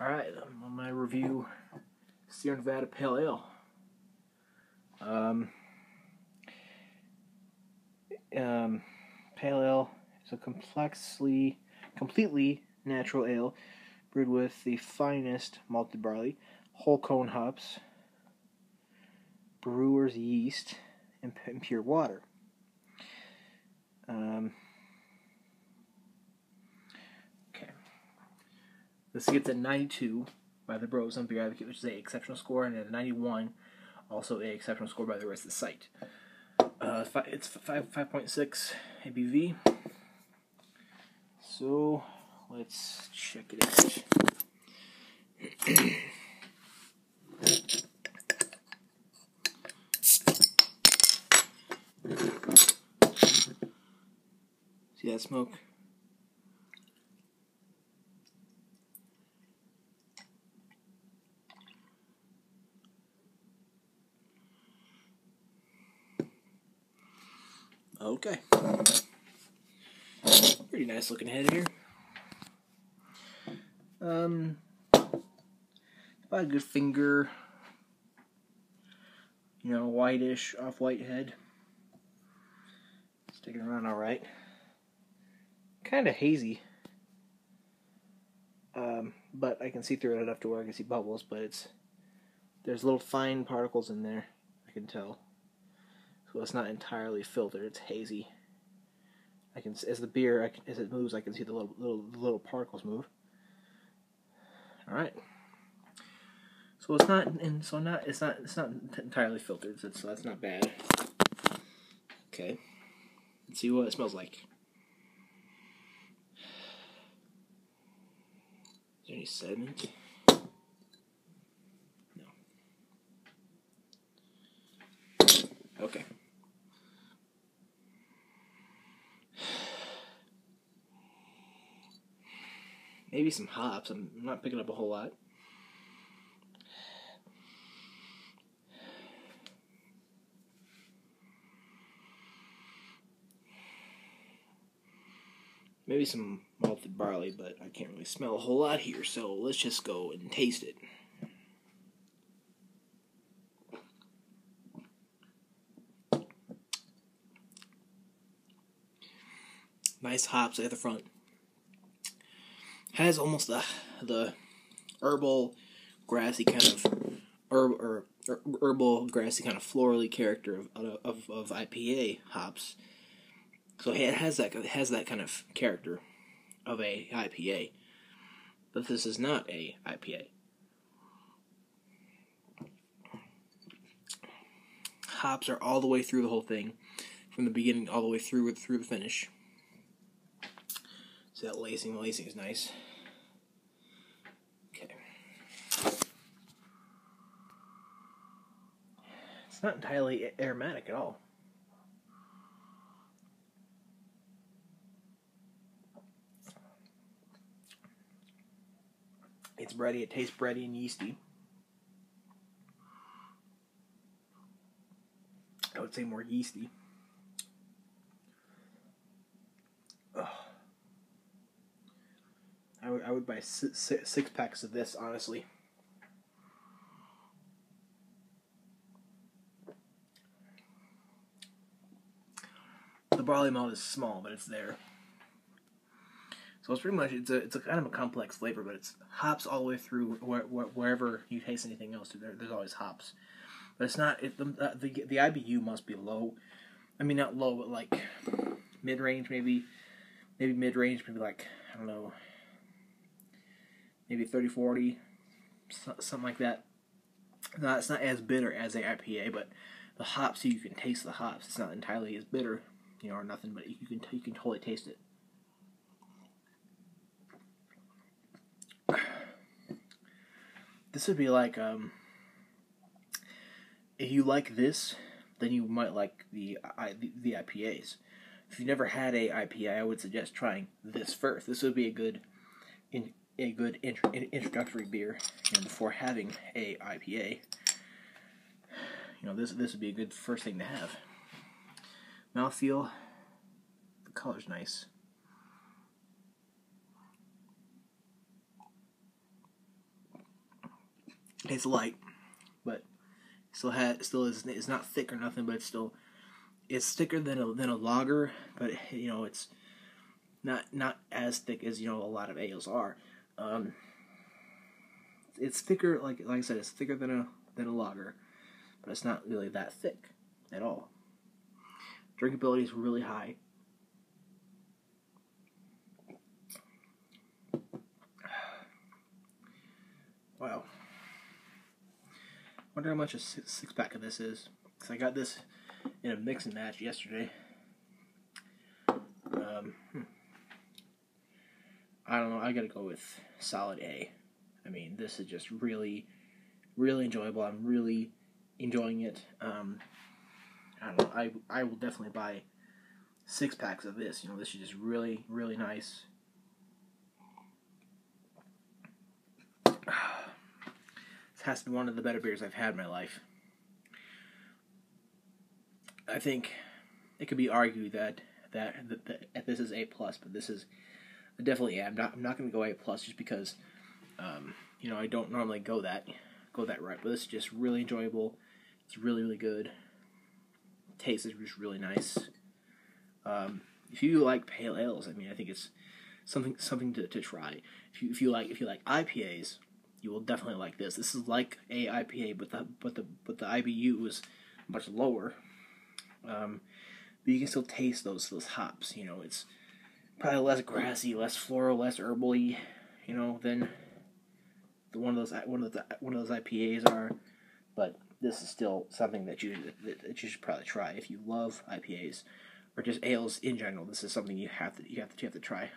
Alright, on my review Sierra Nevada Pale Ale. Um, um, Pale Ale is a complexly, completely natural ale brewed with the finest malted barley, whole cone hops, brewer's yeast, and, and pure water. Um, This gets a 92 by the Bros on Beer Advocate, which is an exceptional score, and a 91, also a exceptional score by the rest of the site. Uh, it's 5, 5.6 ABV. So, let's check it out. See that smoke? Okay. Pretty nice looking head here. Um, about a good finger. You know, whitish, off-white head. Sticking around all right. Kind of hazy. Um, but I can see through it enough to where I can see bubbles, but it's there's little fine particles in there. I can tell. So it's not entirely filtered. It's hazy. I can as the beer can, as it moves, I can see the little little little particles move. All right. So it's not and so not it's not it's not entirely filtered. So, so that's not bad. Okay. Let's see what it smells like. Is there any sediment? No. Okay. Maybe some hops. I'm not picking up a whole lot. Maybe some malted barley, but I can't really smell a whole lot here, so let's just go and taste it. Nice hops at the front has almost the the herbal, grassy kind of herb or, herbal, grassy kind of florally character of, of of IPA hops. So it has that it has that kind of character of a IPA, but this is not a IPA. Hops are all the way through the whole thing, from the beginning all the way through through the finish. That lacing? The lacing is nice. Okay. It's not entirely aromatic at all. It's bready. It tastes bready and yeasty. I would say more yeasty. Would, I would buy six, six packs of this, honestly. The barley malt is small, but it's there. So it's pretty much it's a it's a kind of a complex flavor, but it's hops all the way through where, where, wherever you taste anything else. There, there's always hops, but it's not it, the, uh, the the IBU must be low. I mean not low, but like mid range maybe, maybe mid range, maybe like I don't know maybe 30 40, something like that. No, it's not as bitter as a IPA, but the hops you can taste the hops. It's not entirely as bitter, you know, or nothing, but you can you can totally taste it. This would be like um, if you like this, then you might like the the, the IPAs. If you never had a IPA, I would suggest trying this first. This would be a good in, a good intro, introductory beer you know, before having a IPA. You know, this this would be a good first thing to have. Mouthfeel, the color's nice. It's light, but still has still is it's not thick or nothing, but it's still it's thicker than a than a lager, but you know it's not not as thick as you know a lot of ales are. Um, it's thicker, like like I said, it's thicker than a than a lager, but it's not really that thick at all. Drinkability is really high. Wow. Wonder how much a six, six pack of this is. Cause I got this in a mix and match yesterday. Um, hmm. I don't know. I gotta go with solid A. I mean, this is just really, really enjoyable. I'm really enjoying it. Um, I don't know. I I will definitely buy six packs of this. You know, this is just really, really nice. This has to be one of the better beers I've had in my life. I think it could be argued that that, that, that this is A plus, but this is definitely yeah. I'm not I'm not going to go A plus just because um, you know I don't normally go that go that right, but this is just really enjoyable. It's really really good. Taste is just really nice. Um, if you like pale ales, I mean I think it's something something to, to try. If you if you like if you like IPAs, you will definitely like this. This is like a IPA, but the but the but the IBU is much lower. Um, but you can still taste those those hops. You know, it's probably less grassy, less floral, less herbally. You know, than the one of those one of the one of those IPAs are. But this is still something that you that you should probably try if you love IPAs or just ales in general. This is something you have to you have to you have to try.